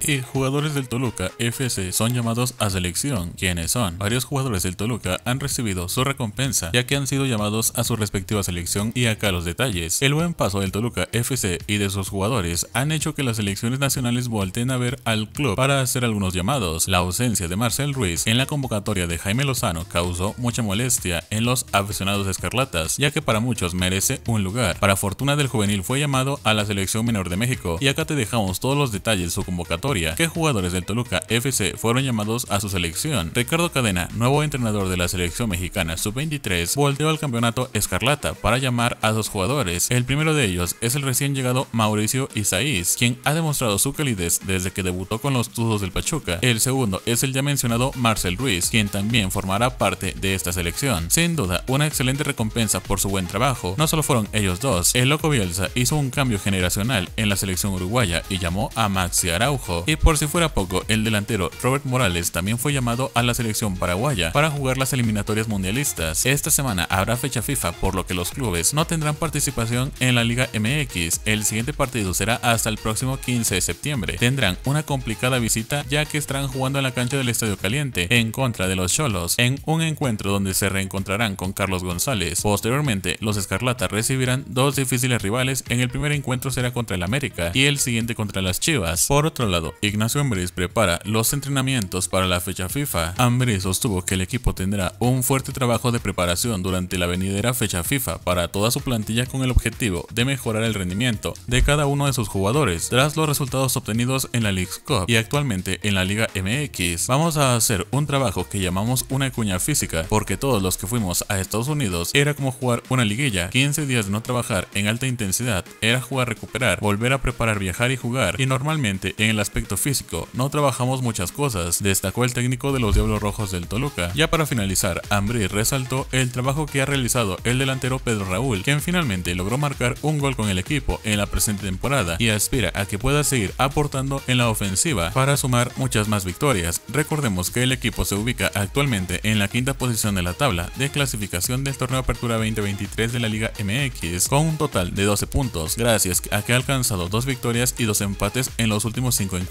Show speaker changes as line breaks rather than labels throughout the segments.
y jugadores del Toluca FC son llamados a selección. ¿Quiénes son? Varios jugadores del Toluca han recibido su recompensa ya que han sido llamados a su respectiva selección y acá los detalles. El buen paso del Toluca FC y de sus jugadores han hecho que las selecciones nacionales volteen a ver al club para hacer algunos llamados. La ausencia de Marcel Ruiz en la convocatoria de Jaime Lozano causó mucha molestia en los aficionados escarlatas ya que para muchos merece un lugar. Para fortuna del juvenil fue llamado a la selección menor de México y acá te dejamos todos los detalles de su convocatoria ¿Qué jugadores del Toluca FC fueron llamados a su selección? Ricardo Cadena, nuevo entrenador de la selección mexicana sub-23, volteó al campeonato Escarlata para llamar a dos jugadores. El primero de ellos es el recién llegado Mauricio Isaís, quien ha demostrado su calidez desde que debutó con los Tuzos del Pachuca. El segundo es el ya mencionado Marcel Ruiz, quien también formará parte de esta selección. Sin duda, una excelente recompensa por su buen trabajo. No solo fueron ellos dos, el Loco Bielsa hizo un cambio generacional en la selección uruguaya y llamó a Maxi Araujo y por si fuera poco, el delantero Robert Morales también fue llamado a la selección paraguaya para jugar las eliminatorias mundialistas. Esta semana habrá fecha FIFA, por lo que los clubes no tendrán participación en la Liga MX. El siguiente partido será hasta el próximo 15 de septiembre. Tendrán una complicada visita ya que estarán jugando en la cancha del Estadio Caliente en contra de los Cholos, en un encuentro donde se reencontrarán con Carlos González. Posteriormente, los Escarlatas recibirán dos difíciles rivales. En el primer encuentro será contra el América y el siguiente contra las Chivas. Por otro lado, Ignacio Ambriz prepara los entrenamientos para la fecha FIFA. Ambriz sostuvo que el equipo tendrá un fuerte trabajo de preparación durante la venidera fecha FIFA para toda su plantilla con el objetivo de mejorar el rendimiento de cada uno de sus jugadores tras los resultados obtenidos en la League Cup y actualmente en la Liga MX. Vamos a hacer un trabajo que llamamos una cuña física porque todos los que fuimos a Estados Unidos era como jugar una liguilla, 15 días de no trabajar en alta intensidad, era jugar, recuperar, volver a preparar, viajar y jugar y normalmente en el aspecto físico, no trabajamos muchas cosas, destacó el técnico de los Diablos Rojos del Toluca. Ya para finalizar, Ambrí resaltó el trabajo que ha realizado el delantero Pedro Raúl, quien finalmente logró marcar un gol con el equipo en la presente temporada y aspira a que pueda seguir aportando en la ofensiva para sumar muchas más victorias. Recordemos que el equipo se ubica actualmente en la quinta posición de la tabla de clasificación del torneo Apertura 2023 de la Liga MX con un total de 12 puntos, gracias a que ha alcanzado dos victorias y dos empates en los últimos cinco encuentros.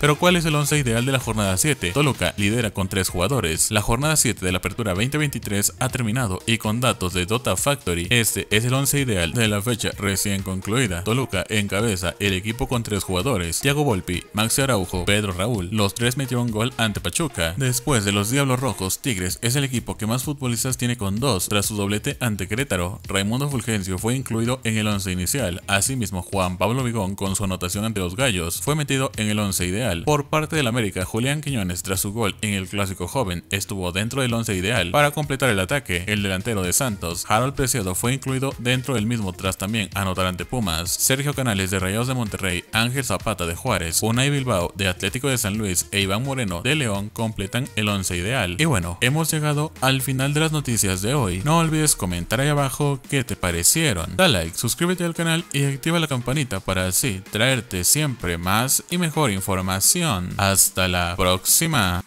Pero ¿cuál es el 11 ideal de la jornada 7? Toluca lidera con 3 jugadores. La jornada 7 de la apertura 2023 ha terminado y con datos de Dota Factory, este es el 11 ideal de la fecha recién concluida. Toluca encabeza el equipo con 3 jugadores. Thiago Volpi, Maxi Araujo, Pedro Raúl. Los tres metieron gol ante Pachuca. Después de los Diablos Rojos, Tigres es el equipo que más futbolistas tiene con 2 tras su doblete ante Querétaro. Raimundo Fulgencio fue incluido en el 11 inicial. Asimismo, Juan Pablo Vigón con su anotación ante los Gallos fue metido en el 11 ideal. Por parte del América, Julián Quiñones, tras su gol en el clásico joven, estuvo dentro del 11 ideal para completar el ataque. El delantero de Santos, Harold Preciado, fue incluido dentro del mismo tras también anotar ante Pumas. Sergio Canales de Rayados de Monterrey, Ángel Zapata de Juárez, Unai Bilbao de Atlético de San Luis e Iván Moreno de León completan el 11 ideal. Y bueno, hemos llegado al final de las noticias de hoy. No olvides comentar ahí abajo qué te parecieron. Da like, suscríbete al canal y activa la campanita para así traerte siempre más y mejor información. Hasta la próxima.